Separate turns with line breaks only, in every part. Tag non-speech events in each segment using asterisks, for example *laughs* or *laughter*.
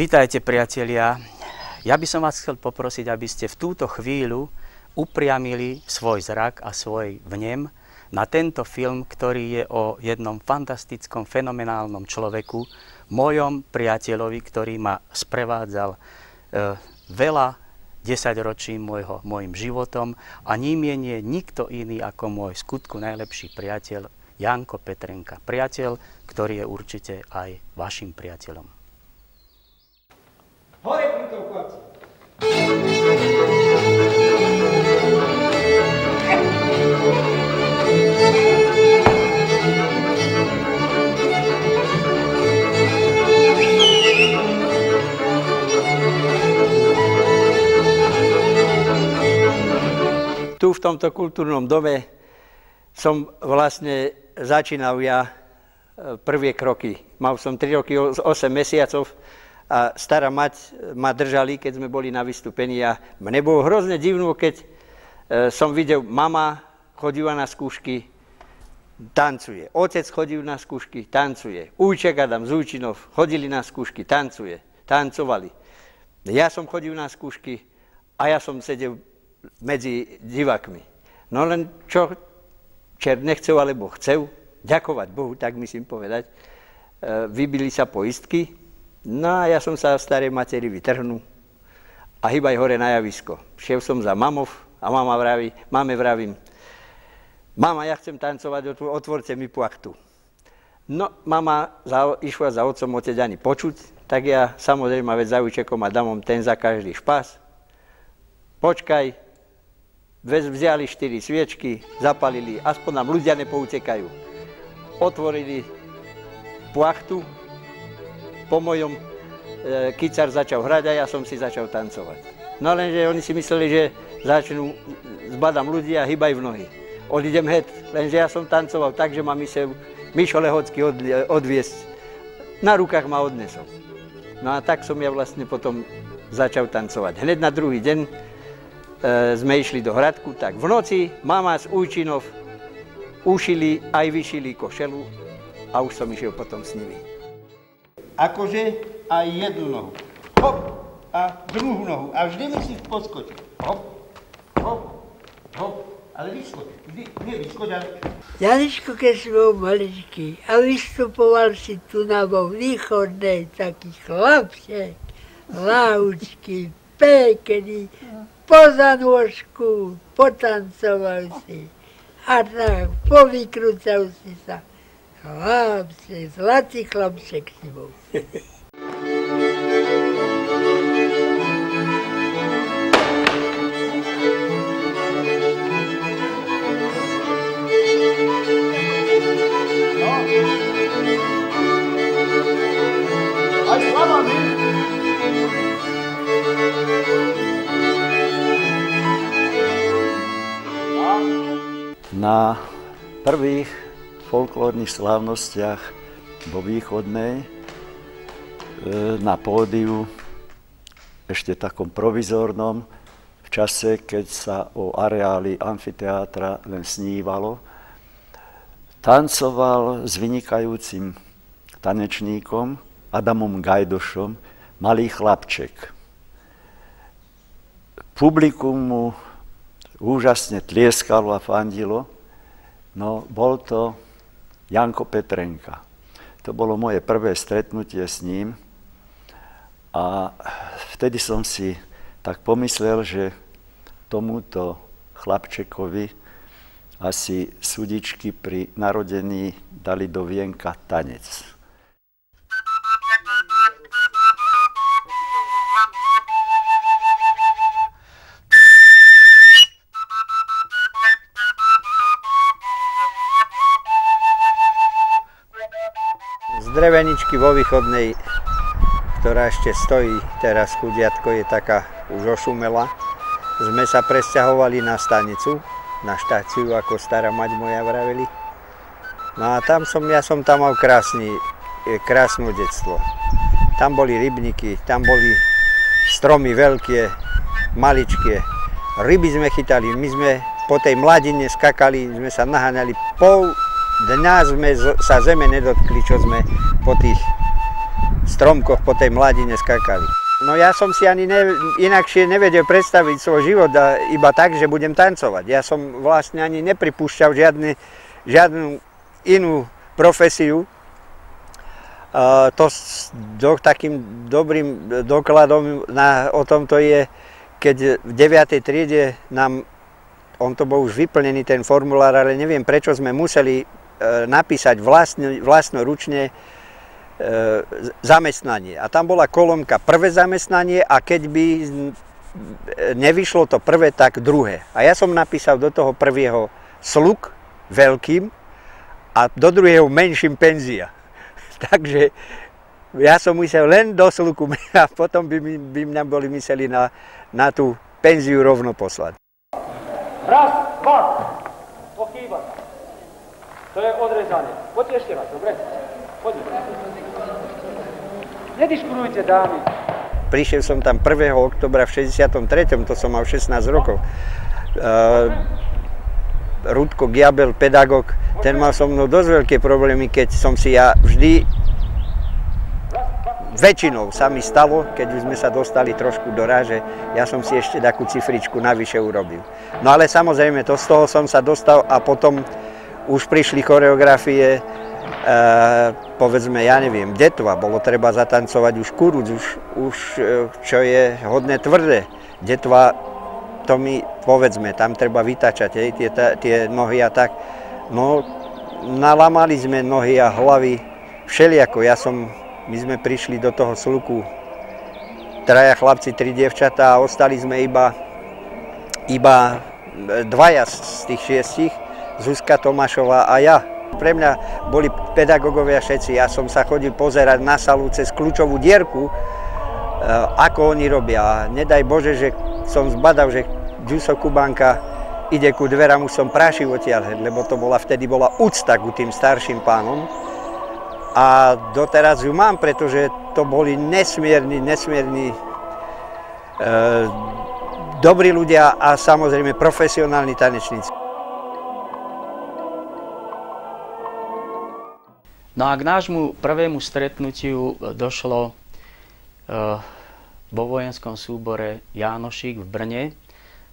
Vítajte priatelia. Ja by som vás chcel poprosiť, aby ste v túto chvíľu upriamili svoj zrak a svoj vnem na tento film, ktorý je o jednom fantastickom, fenomenálnom človeku, mojom priateľovi, ktorý ma sprevádzal e, veľa desaťročím môjho, môjim životom a ním je nie nikto iný ako môj skutku najlepší priateľ Janko Petrenka. Priateľ, ktorý je určite aj vašim priateľom. Hore krutou
v tomto kultúrnom dome som vlastne začínal ja e, prvé kroky. Mal som 3 roky 8 mesiacov a stará mať ma držali, keď sme boli na vystúpení a mne bolo hrozne divno, keď e, som videl, mama chodila na skúšky, tancuje. Otec chodil na skúšky, tancuje. Úček Adam z Účinov chodili na skúšky, tancuje. Tancovali. Ja som chodil na skúšky a ja som sedel medzi divakmi. No len čo čer nechcel alebo chcel, ďakovať Bohu, tak myslím povedať, e, vybili sa poistky, No a ja som sa starej materi vytrhnul a hýbaj hore na javisko. Šiel som za mamov a mama vraví, máme vravím, mama, ja chcem tancovať, otvorte mi plachtu. No, mama za, išla za otcom, otec ani počuť, tak ja samozrejme veď za a damom ten za každý špas. Počkaj, vzali štyri sviečky, zapalili, aspoň nám ľudia nepoutekajú. Otvorili plachtu, po mojom e, kycar začal hrať a ja som si začal tancovať. No lenže oni si mysleli, že začnú, zbadám ľudí a hýbaj v nohy. Odídem het, lenže ja som tancoval tak, že ma myslel Mišo Lehocký od, odviesť. Na rukách ma odnesol. No a tak som ja vlastne potom začal tancovať. Hneď na druhý deň sme išli do Hradku, tak v noci mama z Účinov ušili aj vyšili košelu a už som išiel potom s nimi akože aj jednu nohu. Hop a druhú nohu. A vždy musíš poskočiť. Hop, hop, hop. Ale vyskoč. Vždy, nie vyskoč, ale...
Janičko, keď bol maličký a vystupoval si tu na vo východnej taký chlapček, láhučký, pekný, poza nôžku, potancoval si a tak, povykrúcal si sa. Chlapče, zlatý chlapček si bol.
Na prvých folklórnych slávnostiach vo východnej e, na pódiu ešte takom provizornom v čase, keď sa o areáli amfiteátra len snívalo, tancoval s vynikajúcim tanečníkom Adamom Gajdošom malý chlapček. Publikum mu úžasne tlieskalo a fandilo, no bol to Janko Petrenka. To bolo moje prvé stretnutie s ním a vtedy som si tak pomyslel, že tomuto chlapčekovi asi sudičky pri narodení dali do vienka tanec. Dreveničky vo východnej, ktorá ešte stojí, teraz chudiatko je taká už ošumela. Sme sa presťahovali na stanicu, na štáciu, ako stará mať moja vraveli. No a tam som, ja som tam mal krásny, e, krásne detstvo. Tam boli rybníky, tam boli stromy veľké, maličké. Ryby sme chytali, my sme po tej mladine skakali, sme sa naháňali pol dňa sme sa zeme nedotkli, čo sme po tých stromkoch po tej mladine skakali. No ja som si ani ne, inakšie nevedel predstaviť svoj život iba tak, že budem tancovať. Ja som vlastne ani nepripúšťal žiadny, žiadnu inú profesiu. Uh, to do, takým dobrým dokladom na, o tomto je, keď v 9. triede nám, on to bol už vyplnený ten formulár, ale neviem prečo sme museli napísať vlastno, vlastnoručne E, zamestnanie. A tam bola kolónka prvé zamestnanie a keď by nevyšlo to prvé, tak druhé. A ja som napísal do toho prvého sluk veľkým a do druhého menším penzia. *laughs* Takže ja som musel len do sluku *laughs* a potom by, by mňa boli mysleli na, na tú penziu rovno poslať.
Raz, To je odrezanie. Poďte ešte raz, dobre? Poďte. Nediškurujte, dámy.
Prišiel som tam 1. oktobra v 63. to som mal 16 rokov. Uh, Rudko Giabel, pedagóg, ten mal so mnou dosť veľké problémy, keď som si ja vždy väčšinou sa mi stalo, keď už sme sa dostali trošku do ráže, ja som si ešte takú cifričku navyše urobil. No ale samozrejme, to z toho som sa dostal a potom už prišli choreografie, e, povedzme, ja neviem, detva, bolo treba zatancovať už kurúc, už, už e, čo je hodne tvrdé. Detva, to mi, povedzme, tam treba vytačať hej, tie, tie nohy a tak. No, nalamali sme nohy a hlavy všelijako. Ja som, my sme prišli do toho sluku, traja chlapci, tri dievčatá a ostali sme iba, iba dvaja z tých šiestich, Zuzka Tomášová a ja. Pre mňa boli pedagógovia všetci. Ja som sa chodil pozerať na salu cez kľúčovú dierku, eh, ako oni robia. Nedaj Bože, že som zbadal, že Ďuso Kubanka ide ku dverám, už som prášil odtiaľ, lebo to bola vtedy bola úcta ku tým starším pánom. A doteraz ju mám, pretože to boli nesmierni, nesmierni e, dobrí ľudia a samozrejme profesionálni tanečníci.
No a k nášmu prvému stretnutiu došlo e, vo vojenskom súbore Jánošík v Brne,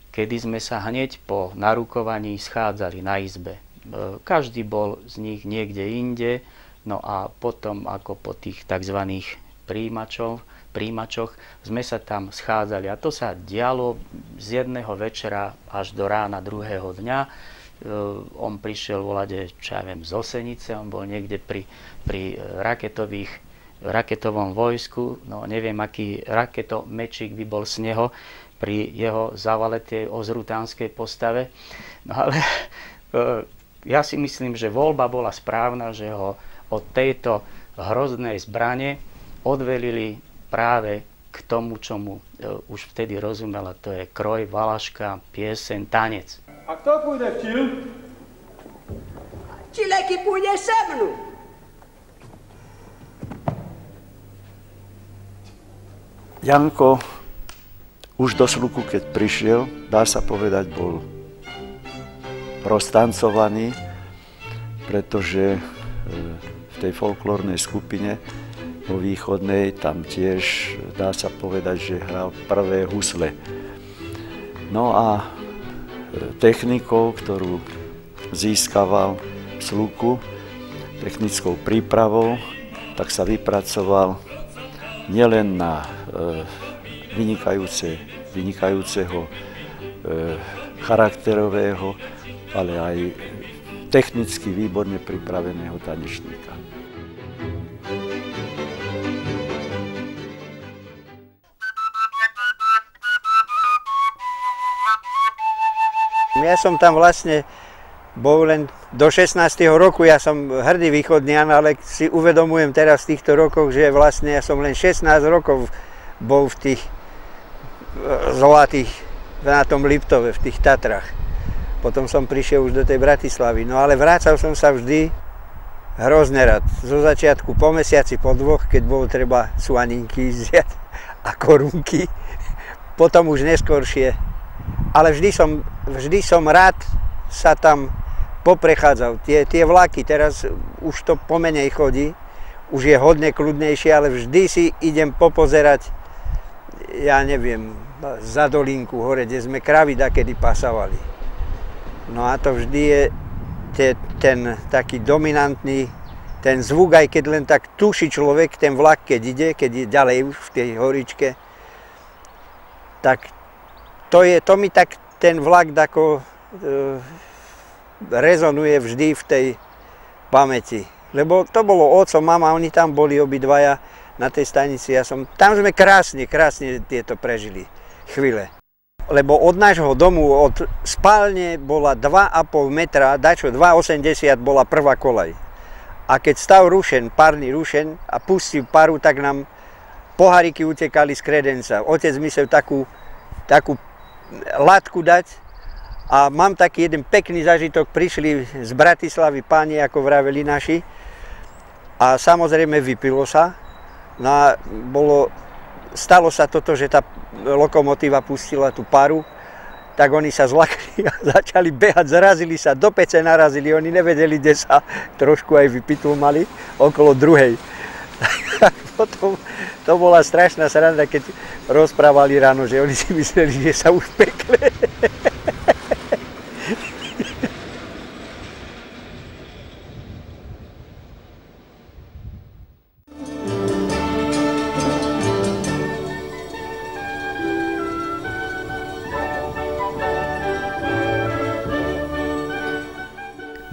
kedy sme sa hneď po narukovaní schádzali na izbe. E, každý bol z nich niekde inde, no a potom ako po tých tzv. príjimačoch, príjimačoch sme sa tam schádzali. A to sa dialo z jedného večera až do rána druhého dňa on prišiel volať, čo ja viem, z Osenice, on bol niekde pri, pri raketových, raketovom vojsku, no neviem, aký raketomečík by bol z neho pri jeho zavaletej ozrutánskej postave. No ale eh, ja si myslím, že voľba bola správna, že ho od tejto hroznej zbrane odvelili práve k tomu, čo mu eh, už vtedy rozumela, to je kroj, valaška, piesen, tanec.
A kto pôjde v Čil?
Čileky pôjde se mnou.
Janko už do sluku, keď prišiel, dá sa povedať, bol roztancovaný, pretože e, v tej folklórnej skupine vo východnej tam tiež dá sa povedať, že hral prvé husle. No a technikou, ktorú získaval v sluku, technickou prípravou, tak sa vypracoval nielen na e, vynikajúce, vynikajúceho e, charakterového, ale aj technicky výborne pripraveného tanečníka.
Ja som tam vlastne bol len do 16. roku, ja som hrdý východnian, ale si uvedomujem teraz v týchto rokoch, že vlastne ja som len 16 rokov bol v tých e, zlatých, na tom Liptove, v tých Tatrach. Potom som prišiel už do tej Bratislavy, no ale vrácal som sa vždy hrozne rád. Zo začiatku po mesiaci, po dvoch, keď bolo treba suaninky *laughs* zjať a korunky. Potom už neskôršie ale vždy som, vždy som rád sa tam poprechádzal. Tie, tie vlaky, teraz už to pomenej chodí, už je hodne kľudnejšie, ale vždy si idem popozerať, ja neviem, za dolinku hore, kde sme kravy kedy pasavali. No a to vždy je te, ten taký dominantný, ten zvuk, aj keď len tak tuší človek, ten vlak, keď ide, keď je ďalej už v tej horičke, tak to, je, to mi tak ten vlak ako e, rezonuje vždy v tej pamäti. Lebo to bolo oco, mama, oni tam boli obidvaja na tej stanici. Ja som, tam sme krásne, krásne tieto prežili chvíle. Lebo od nášho domu, od spálne bola 2,5 metra, dačo 2,80 bola prvá kolaj. A keď stav rušen, párny rušen a pustil paru, tak nám poháriky utekali z kredenca. Otec myslel takú, takú látku dať, a mám taký jeden pekný zažitok, prišli z Bratislavy páni, ako vraveli naši, a samozrejme vypilo sa. No a bolo, stalo sa toto, že tá lokomotíva pustila tú paru, tak oni sa zlakli a *laughs* začali behať, zarazili sa, do pece narazili, oni nevedeli, kde sa trošku aj vypitlmali okolo druhej. Potom to bola strašná sranda, keď rozprávali ráno, že oni si mysleli, že sa už pekle.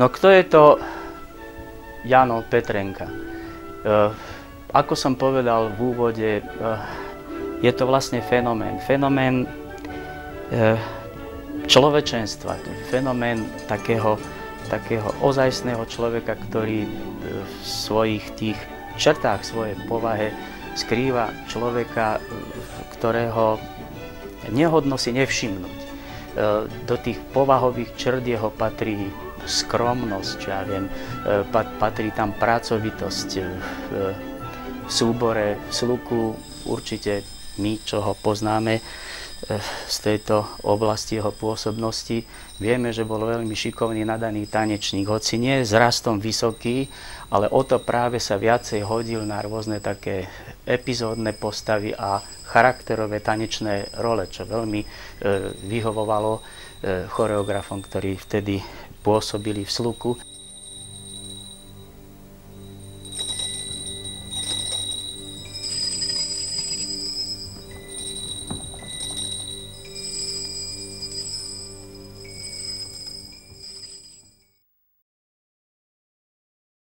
No kto je to Jano Petrenka? E, ako som povedal v úvode, e, je to vlastne fenomén. Fenomén e, človečenstva, fenomén takého, takého ozajstného človeka, ktorý v svojich tých črtách svojej povahe skrýva človeka, ktorého nehodno si nevšimnúť. Do tých povahových črt jeho patrí skromnosť, ja viem, patrí tam pracovitosť súbore, sluku, určite my, čo ho poznáme e, z tejto oblasti jeho pôsobnosti, vieme, že bol veľmi šikovný, nadaný tanečník, hoci nie s rastom vysoký, ale o to práve sa viacej hodil na rôzne také epizódne postavy a charakterové tanečné role, čo veľmi vyhovovalo choreografom, ktorí vtedy pôsobili v sluku.